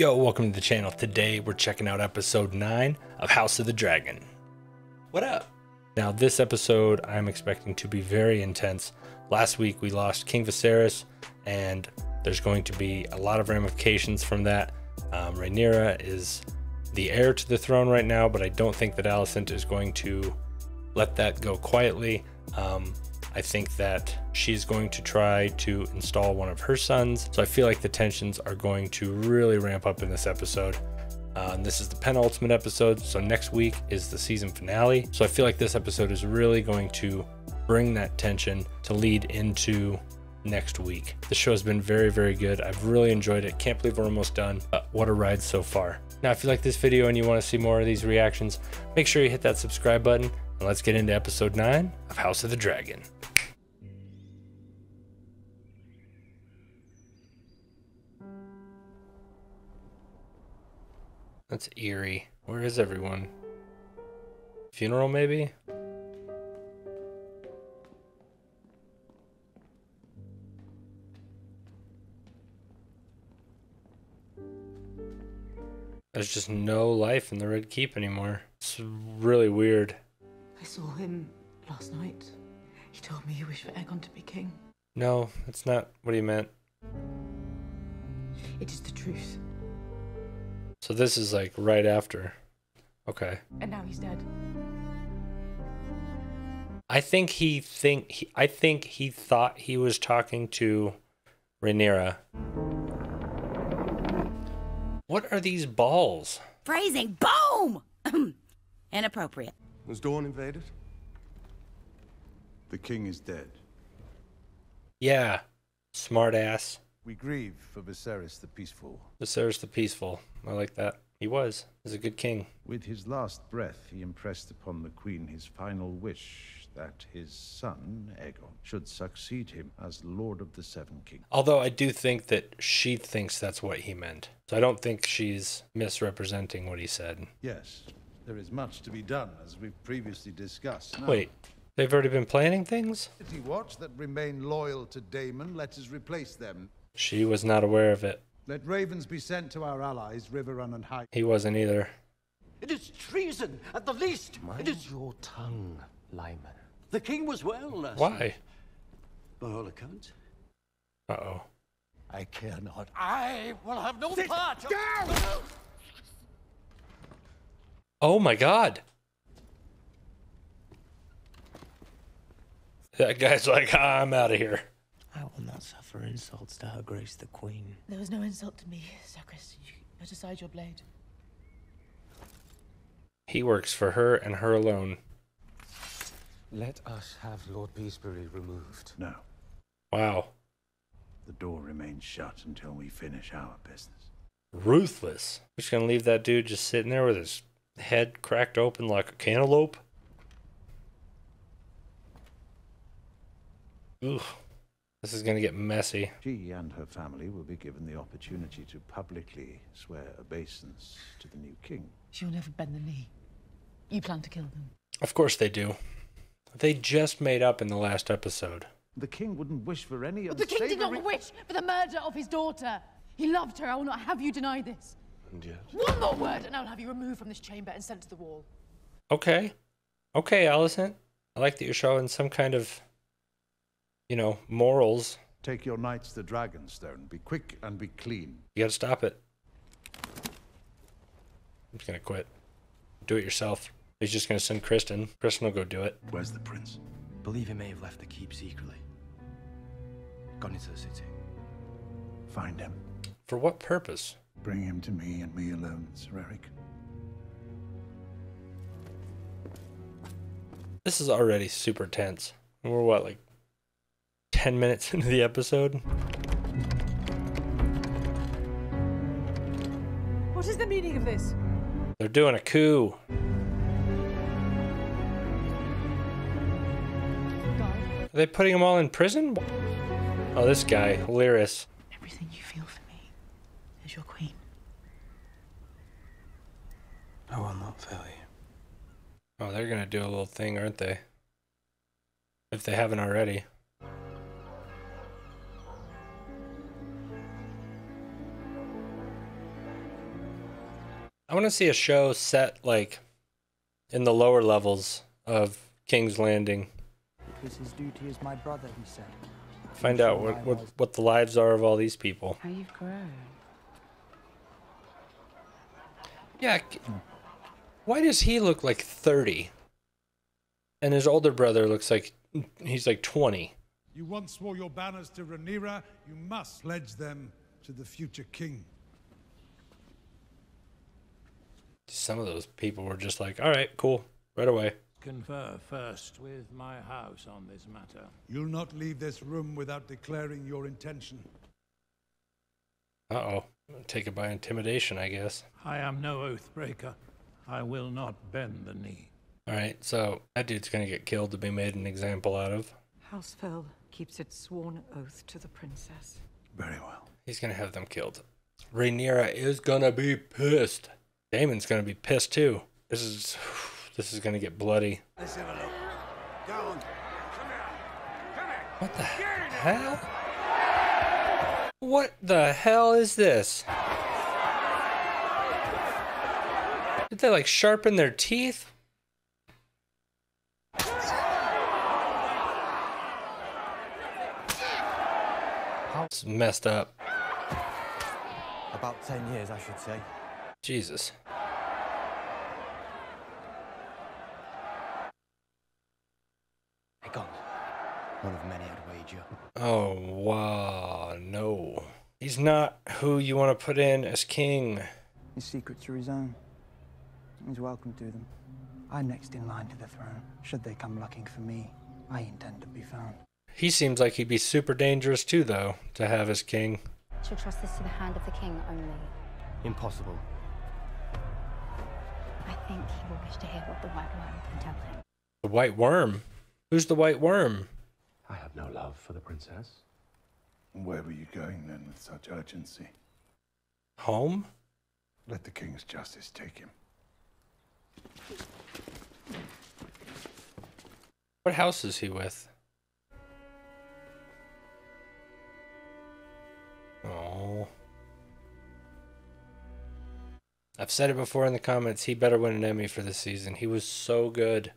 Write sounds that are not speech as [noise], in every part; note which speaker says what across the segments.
Speaker 1: Yo, welcome to the channel. Today we're checking out episode 9 of House of the Dragon. What up? Now, this episode I'm expecting to be very intense. Last week we lost King Viserys, and there's going to be a lot of ramifications from that. Um, Rhaenyra is the heir to the throne right now, but I don't think that Alicent is going to let that go quietly. Um, I think that she's going to try to install one of her sons. So I feel like the tensions are going to really ramp up in this episode. Uh, this is the penultimate episode. So next week is the season finale. So I feel like this episode is really going to bring that tension to lead into next week. The show has been very, very good. I've really enjoyed it. Can't believe we're almost done. But what a ride so far. Now, if you like this video and you want to see more of these reactions, make sure you hit that subscribe button and let's get into episode 9 of House of the Dragon. That's eerie. Where is everyone? Funeral, maybe? There's just no life in the Red Keep anymore. It's really weird.
Speaker 2: I saw him last night. He told me he wished for Aegon to be king.
Speaker 1: No, that's not what he meant.
Speaker 2: It is the truth.
Speaker 1: So this is like right after. Okay.
Speaker 2: And now he's dead.
Speaker 1: I think he think he, I think he thought he was talking to Rhaenyra. What are these balls?
Speaker 3: Phrasing. Boom! [clears throat] Inappropriate.
Speaker 4: Was Dawn invaded? The king is dead.
Speaker 1: Yeah. Smart ass.
Speaker 4: We grieve for Viserys the Peaceful.
Speaker 1: Viserys the Peaceful. I like that. He was. He's a good king.
Speaker 4: With his last breath, he impressed upon the queen his final wish that his son, Aegon, should succeed him as Lord of the Seven Kingdoms.
Speaker 1: Although I do think that she thinks that's what he meant. So I don't think she's misrepresenting what he said.
Speaker 4: Yes, there is much to be done, as we've previously discussed. Now,
Speaker 1: Wait, they've already been planning things?
Speaker 4: City Watch that remain loyal to Daemon, let us replace them.
Speaker 1: She was not aware of it.
Speaker 4: Let ravens be sent to our allies, Riverrun and High.
Speaker 1: He wasn't either.
Speaker 5: It is treason, at the least.
Speaker 6: Mind
Speaker 5: it is.
Speaker 6: your tongue, Lyman.
Speaker 5: The king was well last
Speaker 1: Why?
Speaker 5: night, By all accounts.
Speaker 1: Uh oh.
Speaker 4: I care not.
Speaker 5: I will have no part. Down!
Speaker 1: Oh my god. That guy's like, "Ah, I'm out of here.
Speaker 6: I will not suffer insults to her grace the queen.
Speaker 2: There was no insult to me, Sacris. You put aside your blade.
Speaker 1: He works for her and her alone.
Speaker 6: Let us have Lord Beesbury removed.
Speaker 4: No,
Speaker 1: Wow.
Speaker 4: the door remains shut until we finish our business.
Speaker 1: Ruthless. We're just gonna leave that dude just sitting there with his head cracked open like a cantaloupe. Ooh. This is gonna get messy.
Speaker 4: She and her family will be given the opportunity to publicly swear obeisance to the new king.
Speaker 2: She'll never bend the knee. You plan to kill them.
Speaker 1: Of course they do. They just made up in the last episode.
Speaker 4: The king wouldn't wish for any
Speaker 2: But the king did not wish for the murder of his daughter. He loved her. I will not have you deny this.
Speaker 6: And yet,
Speaker 2: One more word, and I will have you removed from this chamber and sent to the wall.
Speaker 1: Okay. Okay, Alicent. I like that you're showing some kind of, you know, morals.
Speaker 4: Take your knights to Dragonstone. Be quick and be clean.
Speaker 1: You gotta stop it. I'm just gonna quit. Do it yourself. He's just gonna send Criston. Criston will go do it.
Speaker 4: Where's the prince?
Speaker 6: believe he may have left the keep secretly. Gone into the city.
Speaker 4: Find him.
Speaker 1: For what purpose?
Speaker 4: Bring him to me and me alone, Sir Eric.
Speaker 1: This is already super tense. And We're what, like 10 minutes into the episode?
Speaker 2: What is the meaning of this?
Speaker 1: They're doing a coup. Are they putting them all in prison? Oh, this guy, Larys.
Speaker 2: everything you feel for me is your queen.
Speaker 6: I will not fail you.
Speaker 1: Oh, they're gonna do a little thing, aren't they? If they haven't already. I want to see a show set like in the lower levels of King's Landing.
Speaker 7: It was his duty as my brother, he said.
Speaker 1: Find out what, what, what the lives are of all these people.
Speaker 2: How you've grown.
Speaker 1: Yeah. Why does he look like 30? And his older brother looks like he's like 20.
Speaker 8: You once swore your banners to Rhaenyra. You must pledge them to the future king.
Speaker 1: Some of those people were just like, all right, cool, right away.
Speaker 9: Confer first with my house on this matter.
Speaker 8: You'll not leave this room without declaring your intention.
Speaker 1: Uh oh. Take it by intimidation, I guess.
Speaker 9: I am no oath breaker. I will not bend the knee.
Speaker 1: All right, so that dude's gonna get killed to be made an example out of.
Speaker 2: House Fell keeps its sworn oath to the princess.
Speaker 8: Very well.
Speaker 1: He's gonna have them killed. Rhaenyra is gonna be pissed. Daemon's gonna be pissed too. This is [sighs] this is gonna get bloody.
Speaker 5: Let's have a look. Go on.
Speaker 1: What the hell? What the hell is this? Did they like sharpen their teeth? It's messed up.
Speaker 6: About ten years, I should say.
Speaker 1: Jesus.
Speaker 6: Aegon. One of many, I'd wager.
Speaker 1: Oh, wow. No. He's not who you want to put in as king.
Speaker 7: His secrets are his own. He's welcome to them. I'm next in line to the throne. Should they come looking for me, I intend to be found.
Speaker 1: He seems like he'd be super dangerous too, though, to have as king.
Speaker 10: She'll trust this to the hand of the king only.
Speaker 6: Impossible.
Speaker 10: I think he will wish to hear what the White Worm can tell him.
Speaker 1: The White Worm? Who's the White Worm?
Speaker 6: I have no love for the princess.
Speaker 4: Where were you going then with such urgency?
Speaker 1: Home?
Speaker 4: Let the king's justice take him.
Speaker 1: What house is he with? Oh. I've said it before in the comments. He better win an Emmy for this season. He was so good.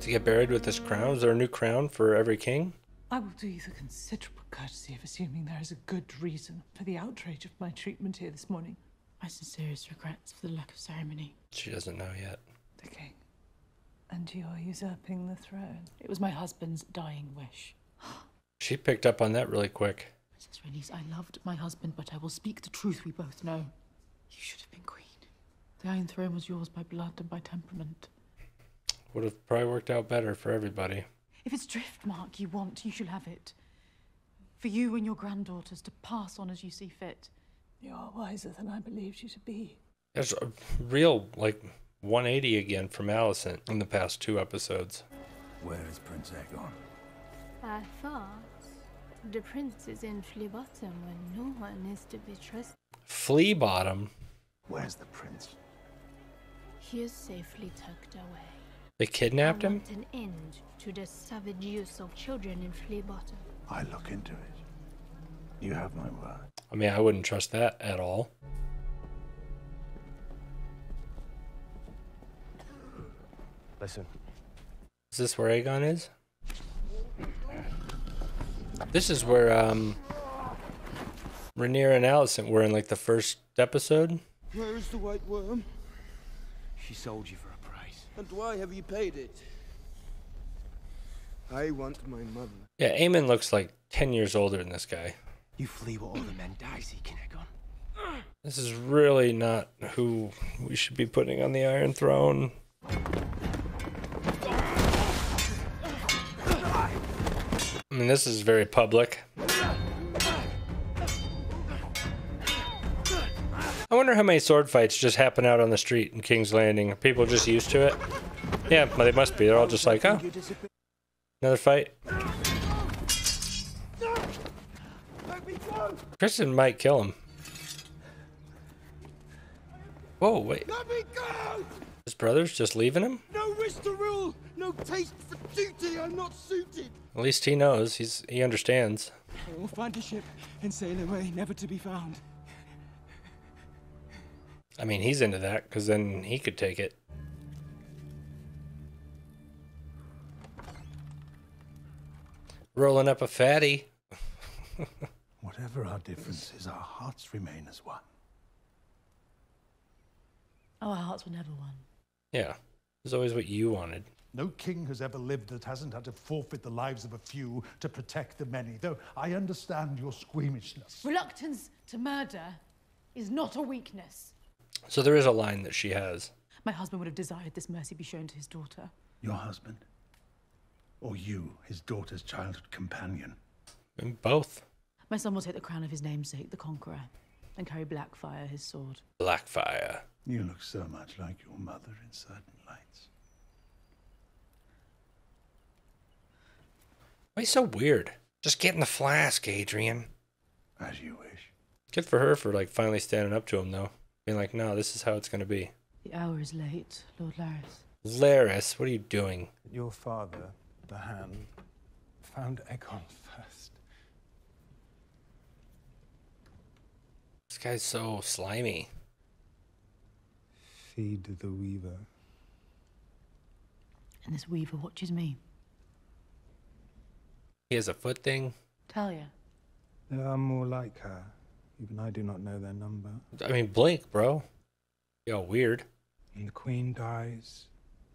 Speaker 1: To get buried with this crown? Is there a new crown for every king?
Speaker 2: I will do you the considerable courtesy of assuming there is a good reason for the outrage of my treatment here this morning. My sincerest regrets for the lack of ceremony.
Speaker 1: She doesn't know yet.
Speaker 2: The king. And you're usurping the throne. It was my husband's dying wish.
Speaker 1: She picked up on that really quick.
Speaker 2: Princess Rhaenys, I loved my husband, but I will speak the truth we both know. You should have been queen. The Iron Throne was yours by blood and by temperament.
Speaker 1: Would have probably worked out better for everybody.
Speaker 2: If it's Driftmark you want, you shall have it. For you and your granddaughters to pass on as you see fit. You are wiser than I believed you to be.
Speaker 1: There's a real, like, 180 again from Alicent in the past two episodes.
Speaker 4: Where is Prince Aegon?
Speaker 10: I thought the prince is in Flea Bottom when no one is to be trusted.
Speaker 1: Flea Bottom.
Speaker 4: Where's the prince?
Speaker 10: He is safely tucked away.
Speaker 1: They kidnapped
Speaker 10: I
Speaker 1: him?
Speaker 10: want an end to the savage use of children in Flea Bottom.
Speaker 4: I look into it. You have my word.
Speaker 1: I mean, I wouldn't trust that at all.
Speaker 6: Listen,
Speaker 1: Is this where Aegon is? This is where um Rhaenyra and Alicent were in like the first episode.
Speaker 11: Where is the White Worm?
Speaker 6: she sold you for a price.
Speaker 11: And why have you paid it? I want my mother.
Speaker 1: Yeah, Aemond looks like 10 years older than this guy.
Speaker 6: You flee what all the men die seeking, Aegon.
Speaker 1: This is really not who we should be putting on the Iron Throne. Mean, this is very public. I wonder how many sword fights just happen out on the street in King's Landing. Are people just used to it? Yeah, well, they must be. They're all just like, oh, another fight. Criston might kill him. Whoa, wait.
Speaker 11: Let me go!
Speaker 1: His brother's just leaving him?
Speaker 11: No wish to rule, no taste for duty. I'm not suited.
Speaker 1: At least he knows. He's he understands.
Speaker 11: I will find a ship and sail away, never to be found.
Speaker 1: I mean, he's into that because then he could take it. Rolling up a fatty. [laughs]
Speaker 12: Whatever our differences, our hearts remain as one.
Speaker 2: Oh, our hearts were never one.
Speaker 1: Yeah. It was always what you wanted.
Speaker 12: No king has ever lived that hasn't had to forfeit the lives of a few to protect the many, though I understand your squeamishness.
Speaker 2: Reluctance to murder is not a weakness.
Speaker 1: So there is a line that she has.
Speaker 2: My husband would have desired this mercy be shown to his daughter.
Speaker 12: Your husband? Or you, his daughter's childhood companion?
Speaker 1: And both.
Speaker 2: My son will take the crown of his namesake, the Conqueror, and carry Blackfyre, his sword.
Speaker 1: Blackfyre.
Speaker 12: You look so much like your mother in certain lights.
Speaker 1: Why are you so weird? Just get in the flask, Adrian.
Speaker 12: As you wish.
Speaker 1: Good for her for like finally standing up to him though. Being like, no, this is how it's gonna be.
Speaker 2: The hour is late, Lord Larys.
Speaker 1: Larys, what are you doing?
Speaker 7: Your father, the hand, found Aegon first.
Speaker 1: This guy's so slimy.
Speaker 7: Feed the weaver.
Speaker 2: And this weaver watches me.
Speaker 1: He has a foot thing.
Speaker 2: Tell Talia.
Speaker 7: There are more like her. Even I do not know their number.
Speaker 1: I mean, blink, bro. Yo, weird.
Speaker 7: When the queen dies,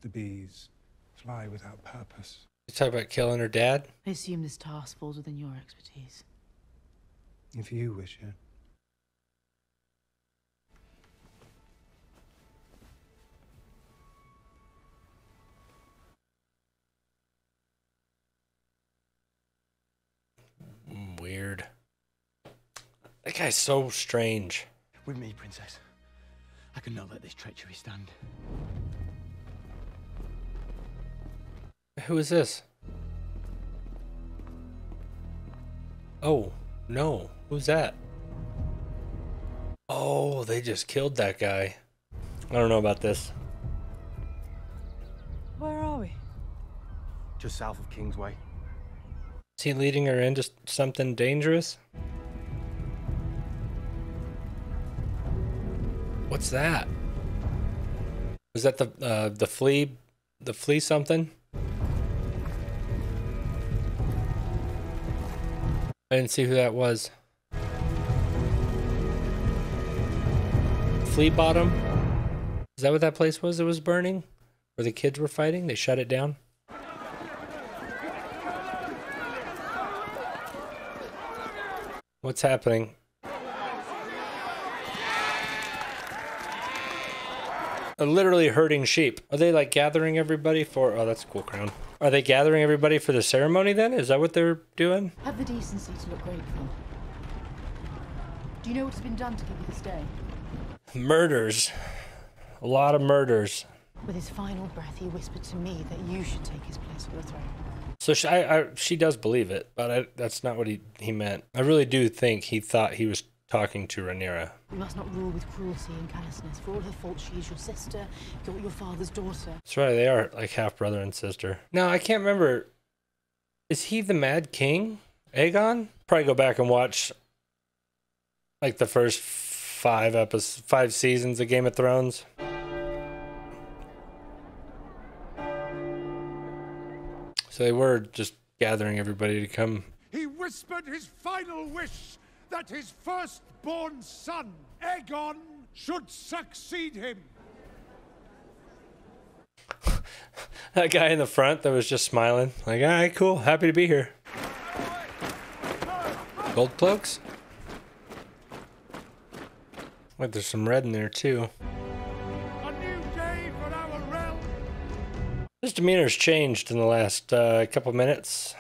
Speaker 7: the bees fly without purpose.
Speaker 1: You talk about killing her dad?
Speaker 2: I assume this task falls within your expertise.
Speaker 7: If you wish it.
Speaker 1: Weird. That guy's so strange.
Speaker 6: With me, Princess. I cannot let this treachery stand.
Speaker 1: Who is this? Oh, no. Who's that? Oh, they just killed that guy. I don't know about this.
Speaker 2: Where are we?
Speaker 6: Just south of Kingsway.
Speaker 1: Is he leading her into something dangerous? What's that? Was that the uh, the flea, the flea something? I didn't see who that was. Flea bottom? Is that what that place was that was burning? Where the kids were fighting? They shut it down? What's happening? Literally herding sheep. Are they like gathering everybody for? Oh, that's a cool crown. Are they gathering everybody for the ceremony then? Is that what they're doing?
Speaker 2: Have the decency to look grateful. Do you know what has been done to give you this day?
Speaker 1: Murders. A lot of murders.
Speaker 2: With his final breath, he whispered to me that you should take his place for the throne.
Speaker 1: So she, I, I, she does believe it, but I, that's not what he, he meant. I really do think he thought he was talking to Rhaenyra.
Speaker 2: You must not rule with cruelty and callousness. For all her faults, she is your sister, you're your father's daughter.
Speaker 1: That's right, they are like half brother and sister. No, I can't remember. Is he the Mad King? Aegon? Probably go back and watch like the first five episodes, five seasons of Game of Thrones. So they were just gathering everybody to come.
Speaker 8: He whispered his final wish that his firstborn son, Aegon, should succeed him. [laughs]
Speaker 1: That guy in the front that was just smiling, like, all right, cool, happy to be here. Gold cloaks? Wait, there's some red in there too. His demeanor's changed in the last uh, couple minutes.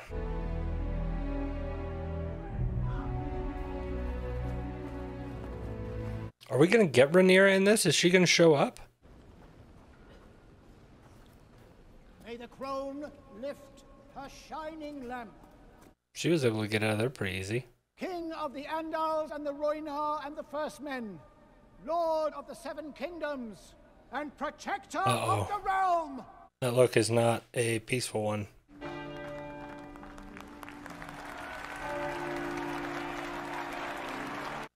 Speaker 1: Are we gonna get Rhaenyra in this? Is she gonna show up?
Speaker 13: May the crone lift her shining lamp.
Speaker 1: She was able to get out of there pretty easy.
Speaker 13: King of the Andals and the Rhoynar and the First Men, Lord of the Seven Kingdoms, and Protector
Speaker 1: Uh-oh.
Speaker 13: of the Realm.
Speaker 1: That look is not a peaceful one.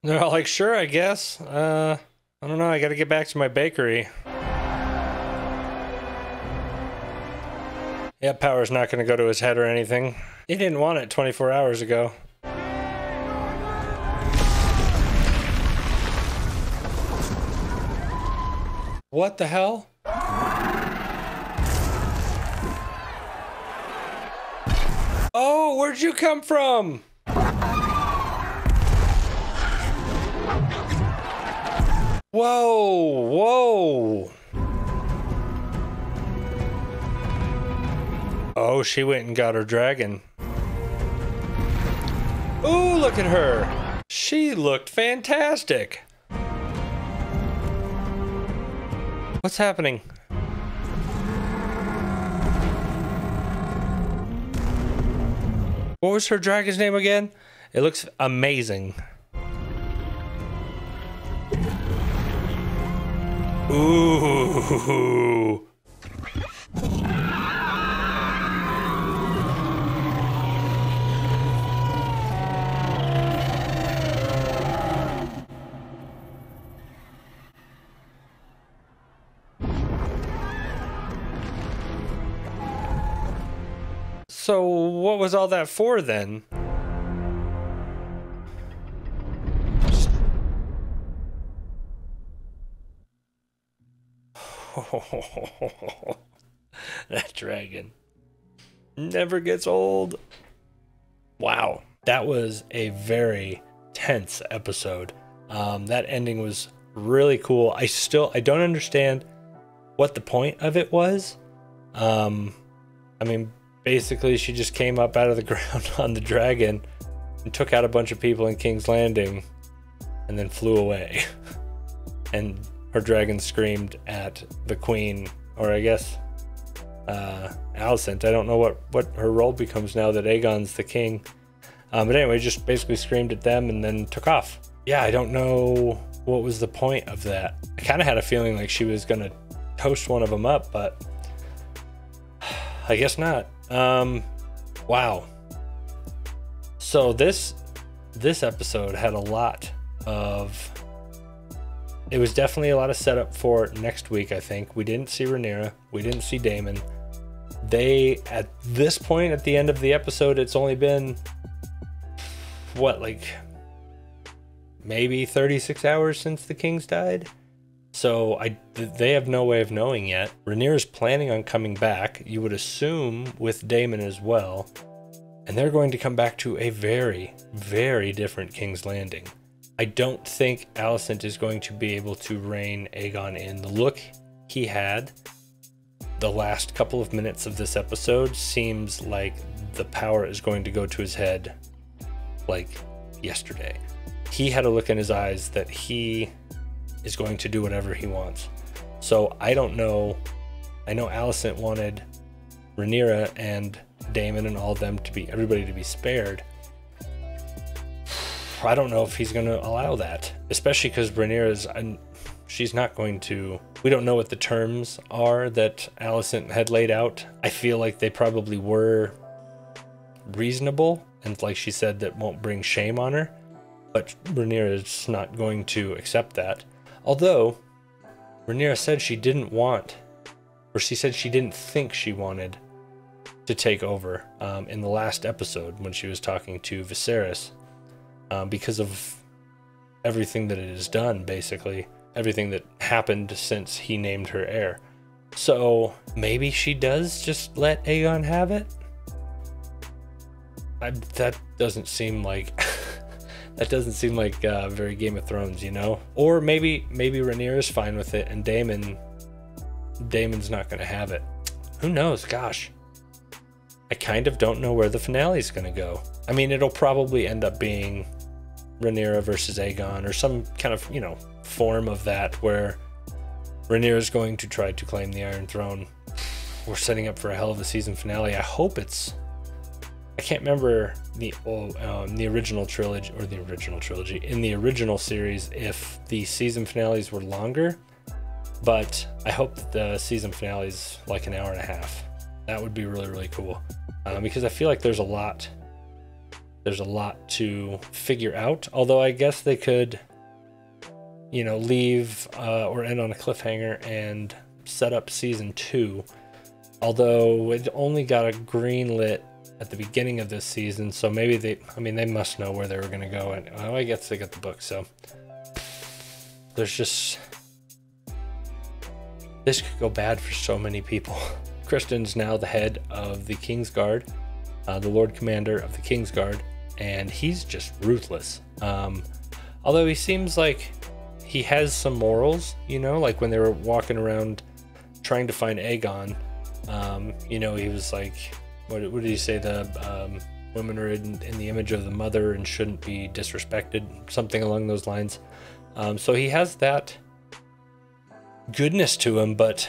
Speaker 1: They're all like, sure, I guess. Uh, I don't know. I got to get back to my bakery. Yeah, power's not to go to his head or anything. He didn't want it 24 hours ago. What the hell? Oh, where'd you come from? Whoa, whoa. Oh, she went and got her dragon. Ooh, look at her. She looked fantastic. What's happening? What was her dragon's name again? It looks amazing. Ooh. So, what was all that for then? [laughs] that dragon never gets old. Wow, that was a very tense episode. Um, that ending was really cool. I still I don't understand what the point of it was. Um, I mean, basically, she just came up out of the [laughs] ground on the dragon and took out a bunch of people in King's Landing, and then flew away. [laughs] and her dragon screamed at the queen, or I guess uh, Alicent. I don't know what what her role becomes now that Aegon's the king. Um, but anyway, just basically screamed at them and then took off. Yeah, I don't know what was the point of that. I kind of had a feeling like she was gonna toast one of them up, but [sighs] I guess not. Um, wow. So this this episode had a lot of it was definitely a lot of setup for next week, I think. We didn't see Rhaenyra, we didn't see Daemon. They, at this point, at the end of the episode, it's only been, what, like maybe 36 hours since the Kings died? So I, they have no way of knowing yet. Rhaenyra's planning on coming back, you would assume with Daemon as well. And they're going to come back to a very, very different King's Landing. I don't think Alicent is going to be able to rein Aegon in. The look he had the last couple of minutes of this episode seems like the power is going to go to his head like yesterday. He had a look in his eyes that he is going to do whatever he wants. So I don't know. I know Alicent wanted Rhaenyra and Daemon and all of them to be everybody to be spared. I don't know if he's going to allow that, especially because Rhaenyra's and she's not going to. We don't know what the terms are that Alicent had laid out. I feel like they probably were reasonable, and like she said, that won't bring shame on her. But Rhaenyra is not going to accept that. Although Rhaenyra said she didn't want, or she said she didn't think she wanted to take over um, in the last episode when she was talking to Viserys um, because of everything that it has done, basically. Everything that happened since he named her heir. So maybe she does just let Aegon have it? I, that doesn't seem like. [laughs] that doesn't seem like uh, very Game of Thrones, you know? Or maybe maybe Rhaenyra is fine with it and Daemon Daemon's not going to have it. Who knows? Gosh. I kind of don't know where the finale is going to go. I mean, it'll probably end up being Rhaenyra versus Aegon or some kind of, you know, form of that where Rhaenyra is going to try to claim the Iron Throne. We're setting up for a hell of a season finale. I hope it's. I can't remember the um, the original trilogy or the original trilogy in the original series if the season finales were longer, but I hope the season finale is like an hour and a half. That would be really really cool uh, because I feel like there's a lot there's a lot to figure out. Although I guess they could you know, leave uh, or end on a cliffhanger and set up season two. Although it only got a green lit at the beginning of this season, so maybe they, I mean, they must know where they were going to go. And well, I guess they got the book, so there's just this could go bad for so many people. [laughs] Criston's now the head of the King's Guard, uh, the Lord Commander of the King's Guard, and he's just ruthless. Um, although he seems like he has some morals, you know, like when they were walking around trying to find Aegon, um, you know, he was like, what, what did he say? The um, women are in, in, the image of the mother and shouldn't be disrespected, something along those lines. Um, so he has that goodness to him, but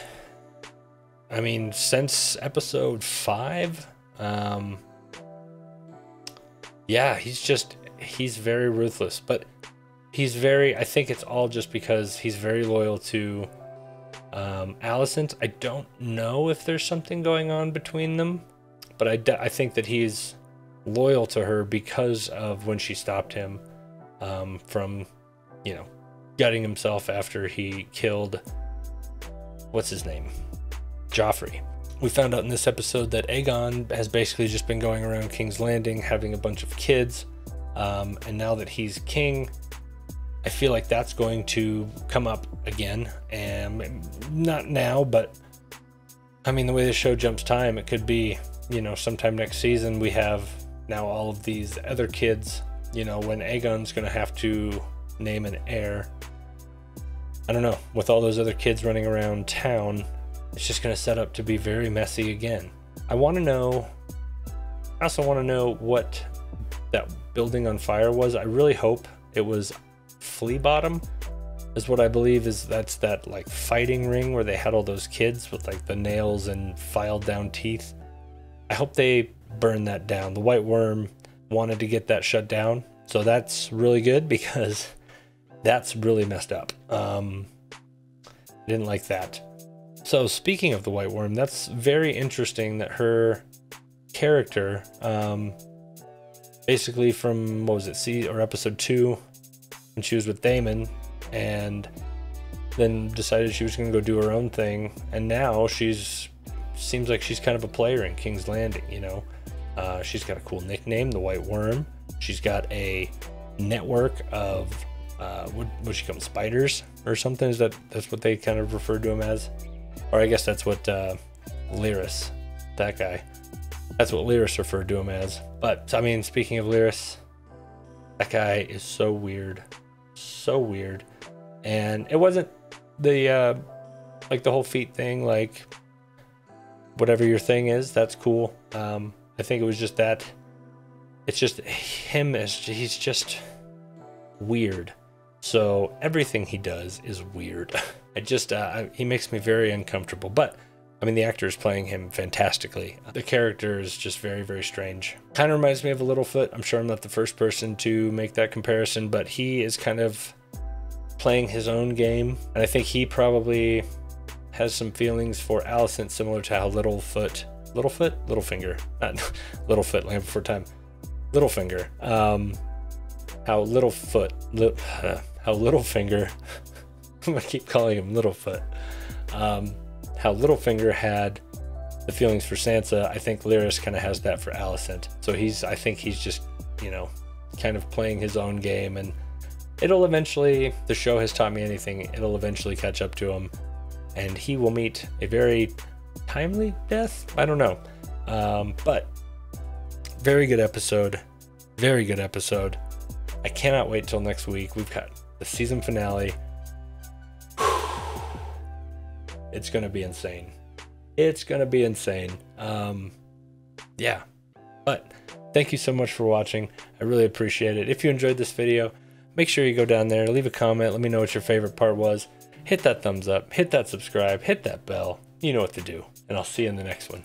Speaker 1: I mean, since episode five, um, yeah, he's just he's very ruthless, but he's very. I think it's all just because he's very loyal to um, Alicent. I don't know if there's something going on between them, but I I think that he's loyal to her because of when she stopped him um, from, you know, gutting himself after he killed what's his name, Joffrey. We found out in this episode that Aegon has basically just been going around King's Landing having a bunch of kids. Um, and now that he's king, I feel like that's going to come up again. And not now, but I mean, the way the show jumps time, it could be, you know, sometime next season we have now all of these other kids, you know, when Aegon's going to have to name an heir. I don't know, with all those other kids running around town, it's just going to set up to be very messy again. I want to know, I also want to know what that building on fire was. I really hope it was Flea Bottom, is what I believe is that's that like fighting ring where they had all those kids with like the nails and filed down teeth. I hope they burn that down. The White Worm wanted to get that shut down, so that's really good [laughs] because that's really messed up. Um, didn't like that. So speaking of the White Worm, that's very interesting that her character, um, basically from what was it, see or episode two, when she was with Daemon, and then decided she was going to go do her own thing, and now she's seems like she's kind of a player in King's Landing. You know, uh, she's got a cool nickname, the White Worm. She's got a network of uh, what would she call spiders or something? Is that that's what they kind of referred to him as? Or I guess that's what uh, Larys, that guy. That's what Larys referred to him as. But I mean, speaking of Larys, that guy is so weird, so weird, and it wasn't the uh, like the whole feet thing. Like whatever your thing is, that's cool. Um, I think it was just that. It's just him as he's just weird. So everything he does is weird. [laughs] I just uh, he makes me very uncomfortable. But I mean, the actor is playing him fantastically. The character is just very, very strange. Kind of reminds me of a Littlefoot. I'm sure I'm not the first person to make that comparison, but he is kind of playing his own game, and I think he probably has some feelings for Alicent, similar to how Littlefoot, Littlefoot, Littlefinger, not [laughs] Littlefoot, Land Before Time, Littlefinger, um, how Littlefoot, li- uh, how Littlefinger [laughs] I'm gonna keep calling him Littlefoot. Um, how Littlefinger had the feelings for Sansa, I think Larys kind of has that for Alicent. So he's, I think he's just, you know, kind of playing his own game, and it'll eventually. The show has taught me anything. It'll eventually catch up to him, and he will meet a very timely death. I don't know, um, but very good episode. Very good episode. I cannot wait till next week. We've got the season finale. [sighs] It's going to be insane. It's going to be insane. Um, yeah. But thank you so much for watching. I really appreciate it. If you enjoyed this video, make sure you go down there, leave a comment, let me know what your favorite part was. Hit that thumbs up, hit that subscribe, hit that bell. You know what to do. And I'll see you in the next one.